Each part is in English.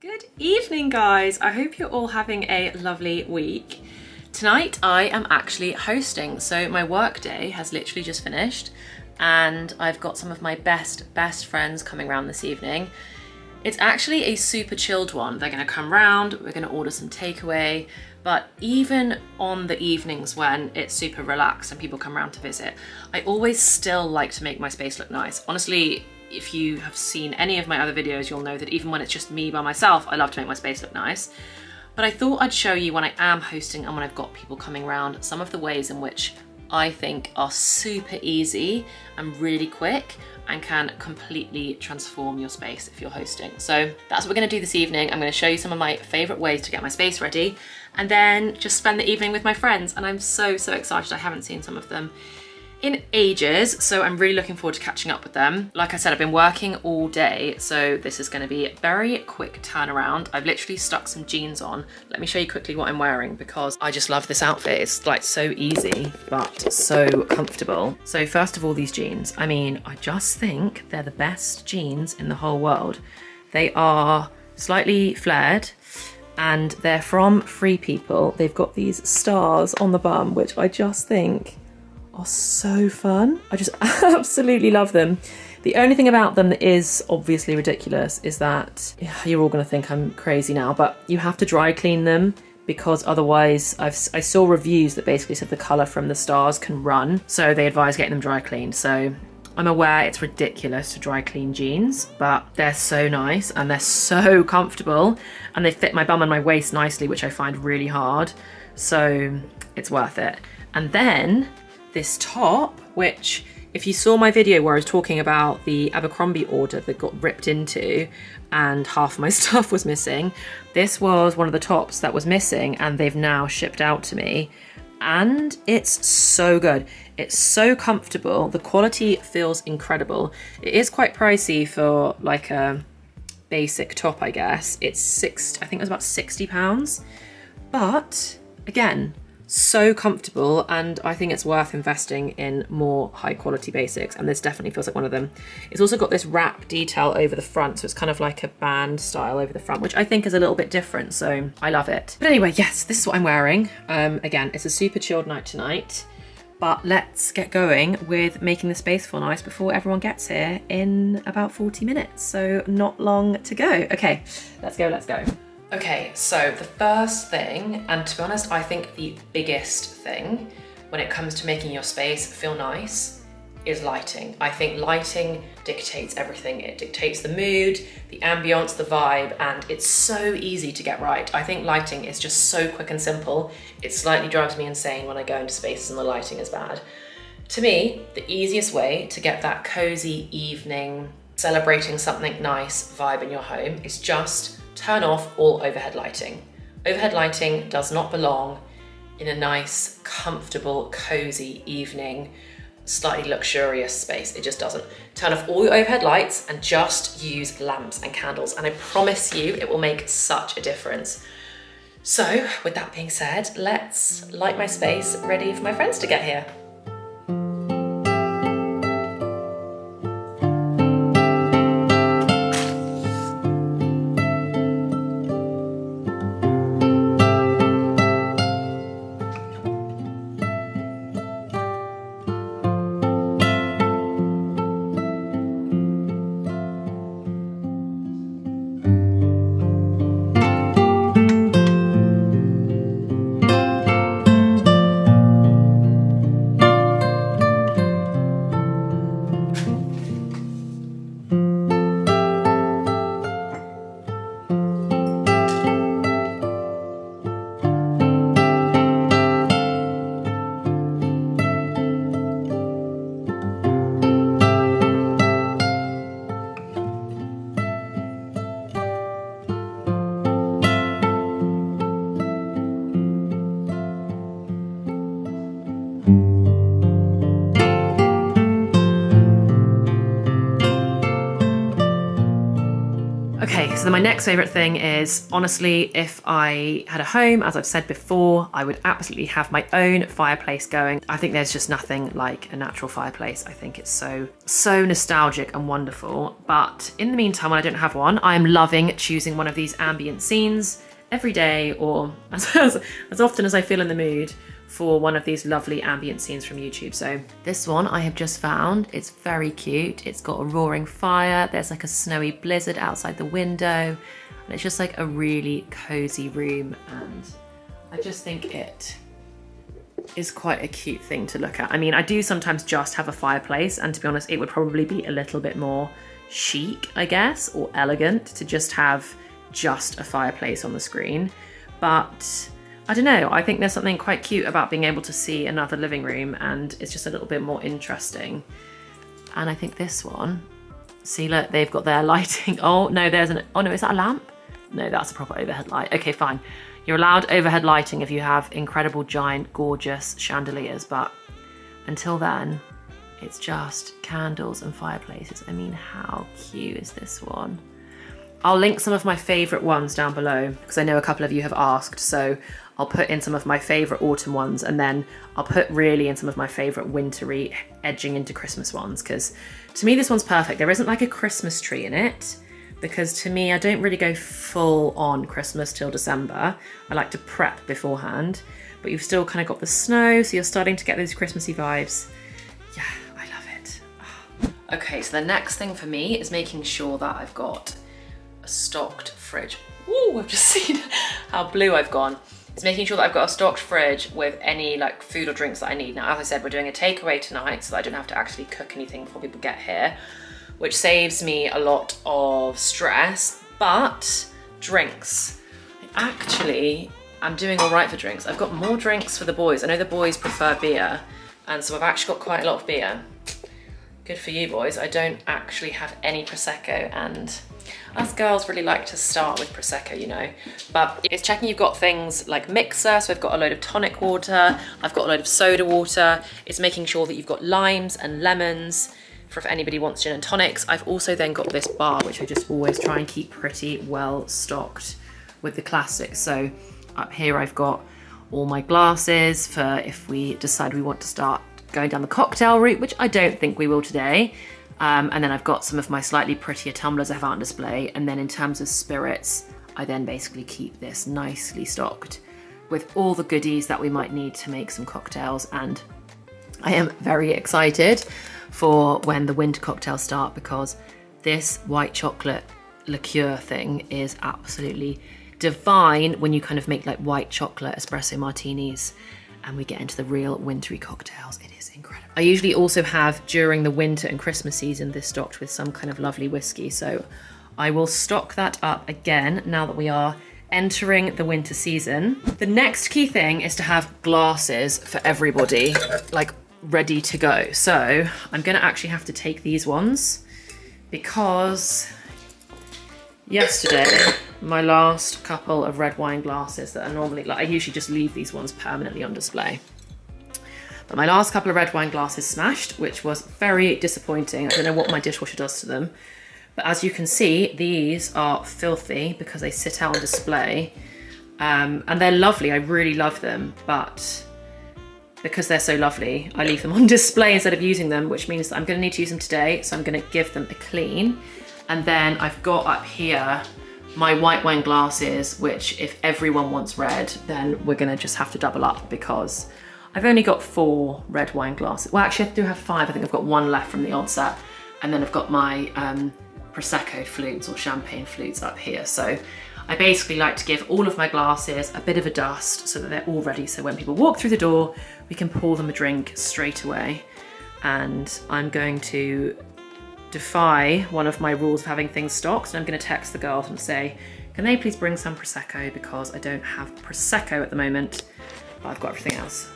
Good evening guys, I hope you're all having a lovely week. Tonight I am actually hosting, so my work day has literally just finished and I've got some of my best, best friends coming round this evening. It's actually a super chilled one. They're gonna come round, we're gonna order some takeaway, but even on the evenings when it's super relaxed and people come around to visit, I always still like to make my space look nice. Honestly, if you have seen any of my other videos, you'll know that even when it's just me by myself, I love to make my space look nice. But I thought I'd show you when I am hosting and when I've got people coming around, some of the ways in which I think are super easy and really quick and can completely transform your space if you're hosting. So that's what we're gonna do this evening. I'm gonna show you some of my favorite ways to get my space ready and then just spend the evening with my friends. And I'm so, so excited. I haven't seen some of them in ages, so I'm really looking forward to catching up with them. Like I said, I've been working all day, so this is gonna be a very quick turnaround. I've literally stuck some jeans on. Let me show you quickly what I'm wearing because I just love this outfit. It's like so easy, but so comfortable. So first of all, these jeans. I mean, I just think they're the best jeans in the whole world. They are slightly flared, and they're from Free People. They've got these stars on the bum, which I just think are so fun. I just absolutely love them. The only thing about them that is obviously ridiculous is that you're all going to think I'm crazy now, but you have to dry clean them because otherwise I've, I saw reviews that basically said the colour from the stars can run, so they advise getting them dry cleaned. So I'm aware it's ridiculous to dry clean jeans, but they're so nice and they're so comfortable and they fit my bum and my waist nicely, which I find really hard. So it's worth it. And then this top, which if you saw my video where I was talking about the Abercrombie order that got ripped into and half my stuff was missing, this was one of the tops that was missing and they've now shipped out to me. And it's so good. It's so comfortable. The quality feels incredible. It is quite pricey for like a basic top, I guess. It's six, I think it was about 60 pounds. But again, so comfortable and I think it's worth investing in more high quality basics and this definitely feels like one of them. It's also got this wrap detail over the front so it's kind of like a band style over the front which I think is a little bit different so I love it. But anyway yes this is what I'm wearing. Um, again it's a super chilled night tonight but let's get going with making the space feel nice before everyone gets here in about 40 minutes so not long to go. Okay let's go let's go. Okay, so the first thing, and to be honest, I think the biggest thing when it comes to making your space feel nice is lighting. I think lighting dictates everything. It dictates the mood, the ambience, the vibe, and it's so easy to get right. I think lighting is just so quick and simple. It slightly drives me insane when I go into spaces and the lighting is bad. To me, the easiest way to get that cozy evening, celebrating something nice vibe in your home is just turn off all overhead lighting. Overhead lighting does not belong in a nice, comfortable, cozy evening, slightly luxurious space. It just doesn't. Turn off all your overhead lights and just use lamps and candles. And I promise you, it will make such a difference. So with that being said, let's light my space ready for my friends to get here. So my next favorite thing is honestly, if I had a home, as I've said before, I would absolutely have my own fireplace going. I think there's just nothing like a natural fireplace. I think it's so, so nostalgic and wonderful. But in the meantime, when I don't have one, I'm loving choosing one of these ambient scenes every day or as, as, as often as I feel in the mood for one of these lovely ambient scenes from YouTube. So this one I have just found. It's very cute. It's got a roaring fire. There's like a snowy blizzard outside the window. And it's just like a really cozy room. And I just think it is quite a cute thing to look at. I mean, I do sometimes just have a fireplace and to be honest, it would probably be a little bit more chic, I guess, or elegant to just have just a fireplace on the screen. But I don't know, I think there's something quite cute about being able to see another living room and it's just a little bit more interesting. And I think this one, see look, they've got their lighting. Oh no, there's an, oh no, is that a lamp? No, that's a proper overhead light. Okay, fine. You're allowed overhead lighting if you have incredible, giant, gorgeous chandeliers, but until then, it's just candles and fireplaces. I mean, how cute is this one? I'll link some of my favourite ones down below because I know a couple of you have asked. So I'll put in some of my favourite autumn ones and then I'll put really in some of my favourite wintry edging into Christmas ones because to me this one's perfect. There isn't like a Christmas tree in it because to me I don't really go full on Christmas till December. I like to prep beforehand but you've still kind of got the snow so you're starting to get those Christmassy vibes. Yeah, I love it. Ah. Okay, so the next thing for me is making sure that I've got stocked fridge. Ooh, I've just seen how blue I've gone It's making sure that I've got a stocked fridge with any like food or drinks that I need. Now, as I said, we're doing a takeaway tonight so I don't have to actually cook anything before people get here, which saves me a lot of stress, but drinks. Actually, I'm doing all right for drinks. I've got more drinks for the boys. I know the boys prefer beer, and so I've actually got quite a lot of beer. Good for you boys. I don't actually have any Prosecco and us girls really like to start with Prosecco, you know, but it's checking you've got things like mixer, so I've got a load of tonic water, I've got a load of soda water, it's making sure that you've got limes and lemons, for if anybody wants gin and tonics. I've also then got this bar, which I just always try and keep pretty well stocked with the classics. So up here I've got all my glasses for if we decide we want to start going down the cocktail route, which I don't think we will today. Um, and then I've got some of my slightly prettier tumblers I have on display. And then in terms of spirits, I then basically keep this nicely stocked with all the goodies that we might need to make some cocktails. And I am very excited for when the winter cocktails start because this white chocolate liqueur thing is absolutely divine when you kind of make like white chocolate espresso martinis and we get into the real wintry cocktails. It is incredible. I usually also have during the winter and Christmas season this stocked with some kind of lovely whiskey. So I will stock that up again now that we are entering the winter season. The next key thing is to have glasses for everybody, like ready to go. So I'm gonna actually have to take these ones because yesterday my last couple of red wine glasses that are normally, like I usually just leave these ones permanently on display. But my last couple of red wine glasses smashed, which was very disappointing. I don't know what my dishwasher does to them. But as you can see, these are filthy because they sit out on display. Um, and they're lovely, I really love them, but because they're so lovely, I leave them on display instead of using them, which means that I'm gonna need to use them today, so I'm gonna give them a clean. And then I've got up here my white wine glasses, which if everyone wants red, then we're gonna just have to double up because I've only got four red wine glasses. Well, actually I do have five. I think I've got one left from the odd set. And then I've got my um, Prosecco flutes or champagne flutes up here. So I basically like to give all of my glasses a bit of a dust so that they're all ready. So when people walk through the door, we can pour them a drink straight away. And I'm going to defy one of my rules of having things stocked. And I'm gonna text the girls and say, can they please bring some Prosecco because I don't have Prosecco at the moment, but I've got everything else.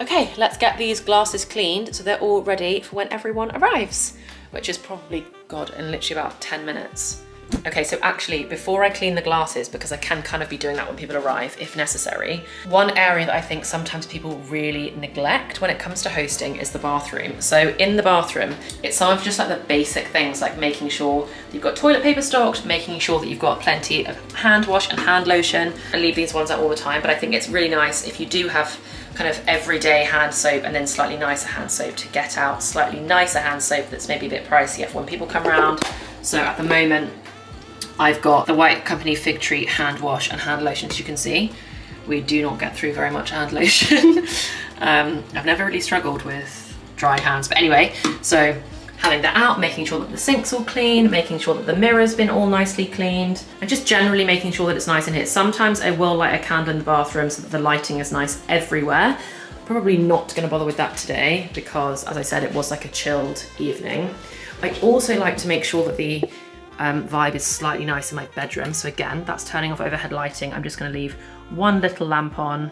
Okay, let's get these glasses cleaned so they're all ready for when everyone arrives, which is probably, God, in literally about 10 minutes. Okay, so actually, before I clean the glasses, because I can kind of be doing that when people arrive, if necessary, one area that I think sometimes people really neglect when it comes to hosting is the bathroom. So in the bathroom, it's some of just like the basic things, like making sure you've got toilet paper stocked, making sure that you've got plenty of hand wash and hand lotion. I leave these ones out all the time, but I think it's really nice if you do have kind of everyday hand soap and then slightly nicer hand soap to get out slightly nicer hand soap that's maybe a bit pricey for when people come around. So at the moment, I've got the White Company Fig Tree hand wash and hand lotion, as you can see. We do not get through very much hand lotion. um, I've never really struggled with dry hands, but anyway, so having that out, making sure that the sink's all clean, making sure that the mirror's been all nicely cleaned, and just generally making sure that it's nice in here. Sometimes I will light a candle in the bathroom so that the lighting is nice everywhere. Probably not gonna bother with that today because, as I said, it was like a chilled evening. I also like to make sure that the um, vibe is slightly nice in my bedroom. So again, that's turning off overhead lighting. I'm just gonna leave one little lamp on.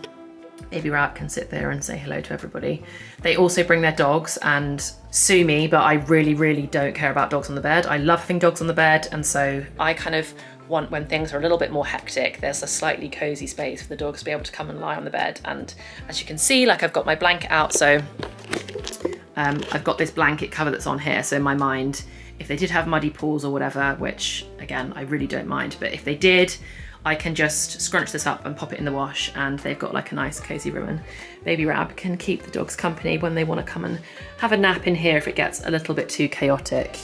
Baby Rat can sit there and say hello to everybody. They also bring their dogs and sue me, but I really, really don't care about dogs on the bed. I love having dogs on the bed. And so I kind of want when things are a little bit more hectic, there's a slightly cozy space for the dogs to be able to come and lie on the bed. And as you can see, like I've got my blanket out. So um, I've got this blanket cover that's on here. So in my mind, if they did have muddy paws or whatever, which again, I really don't mind, but if they did, I can just scrunch this up and pop it in the wash and they've got like a nice cozy room and baby Rab can keep the dogs company when they want to come and have a nap in here if it gets a little bit too chaotic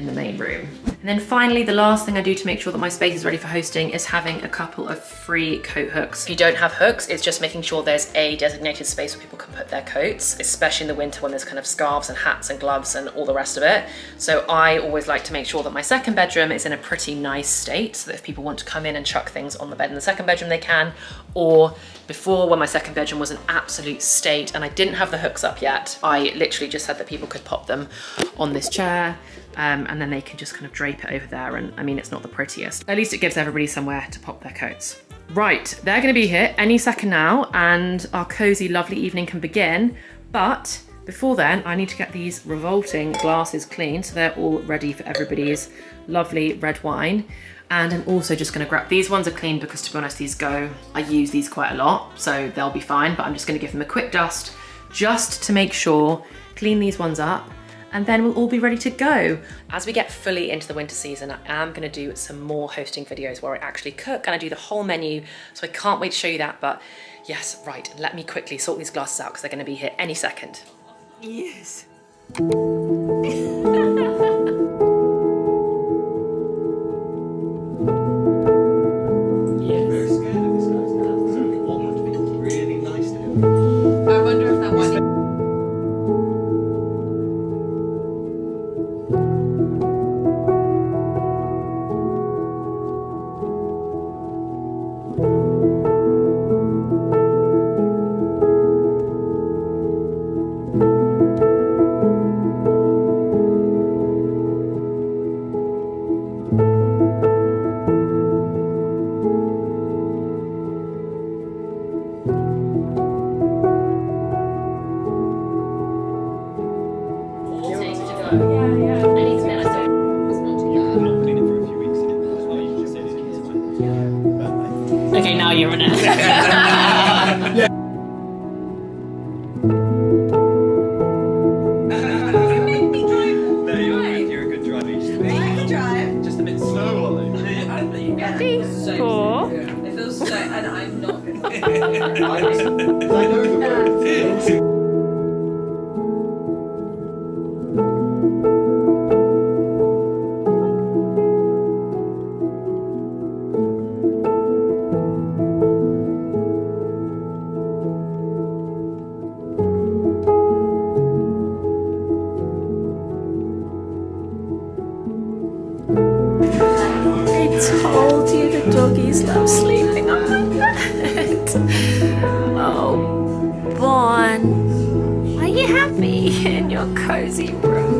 in the main room. And then finally, the last thing I do to make sure that my space is ready for hosting is having a couple of free coat hooks. If you don't have hooks, it's just making sure there's a designated space where people can put their coats, especially in the winter when there's kind of scarves and hats and gloves and all the rest of it. So I always like to make sure that my second bedroom is in a pretty nice state so that if people want to come in and chuck things on the bed in the second bedroom, they can, or before when my second bedroom was an absolute state and I didn't have the hooks up yet, I literally just said that people could pop them on this chair um, and then they can just kind of drape it over there. And I mean, it's not the prettiest. At least it gives everybody somewhere to pop their coats. Right, they're gonna be here any second now and our cozy, lovely evening can begin. But before then, I need to get these revolting glasses clean so they're all ready for everybody's lovely red wine. And I'm also just gonna grab, these ones are clean because to be honest, these go, I use these quite a lot, so they'll be fine, but I'm just gonna give them a quick dust just to make sure, clean these ones up and then we'll all be ready to go. As we get fully into the winter season, I am gonna do some more hosting videos where I actually cook and I do the whole menu, so I can't wait to show you that, but yes, right, let me quickly sort these glasses out because they're gonna be here any second. Yes. now you're an sweetest.